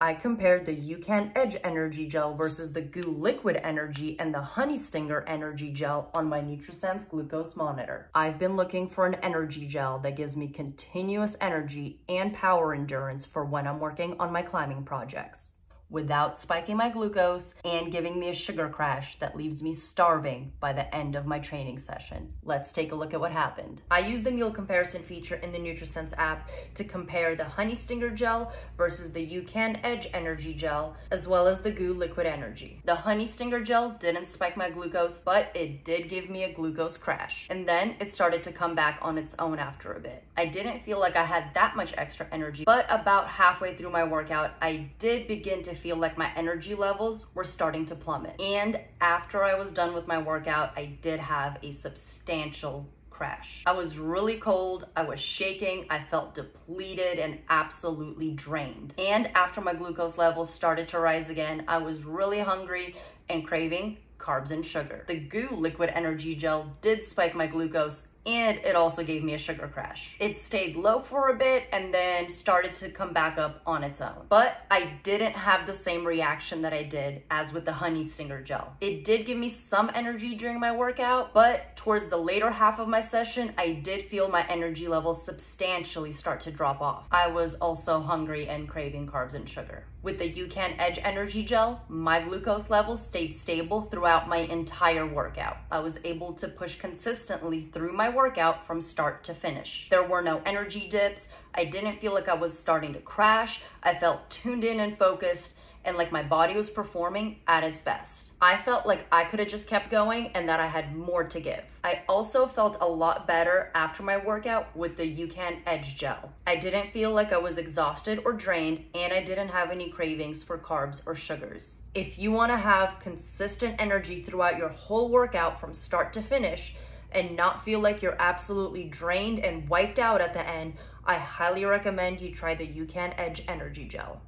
I compared the UCAN Edge Energy Gel versus the GU Liquid Energy and the Honey Stinger Energy Gel on my NutriSense glucose monitor. I've been looking for an energy gel that gives me continuous energy and power endurance for when I'm working on my climbing projects without spiking my glucose and giving me a sugar crash that leaves me starving by the end of my training session. Let's take a look at what happened. I used the meal comparison feature in the NutriSense app to compare the Honey Stinger gel versus the UCAN Edge Energy gel, as well as the GU Liquid Energy. The Honey Stinger gel didn't spike my glucose, but it did give me a glucose crash. And then it started to come back on its own after a bit. I didn't feel like I had that much extra energy, but about halfway through my workout, I did begin to feel like my energy levels were starting to plummet. And after I was done with my workout, I did have a substantial crash. I was really cold, I was shaking, I felt depleted and absolutely drained. And after my glucose levels started to rise again, I was really hungry and craving carbs and sugar. The GU liquid energy gel did spike my glucose and it also gave me a sugar crash. It stayed low for a bit and then started to come back up on its own. But I didn't have the same reaction that I did as with the Honey Stinger gel. It did give me some energy during my workout, but towards the later half of my session, I did feel my energy levels substantially start to drop off. I was also hungry and craving carbs and sugar. With the UCAN Edge Energy Gel, my glucose levels stayed stable throughout my entire workout. I was able to push consistently through my workout from start to finish. There were no energy dips. I didn't feel like I was starting to crash. I felt tuned in and focused and like my body was performing at its best. I felt like I could have just kept going and that I had more to give. I also felt a lot better after my workout with the UCAN Edge Gel. I didn't feel like I was exhausted or drained and I didn't have any cravings for carbs or sugars. If you wanna have consistent energy throughout your whole workout from start to finish, and not feel like you're absolutely drained and wiped out at the end, I highly recommend you try the UCAN Edge Energy Gel.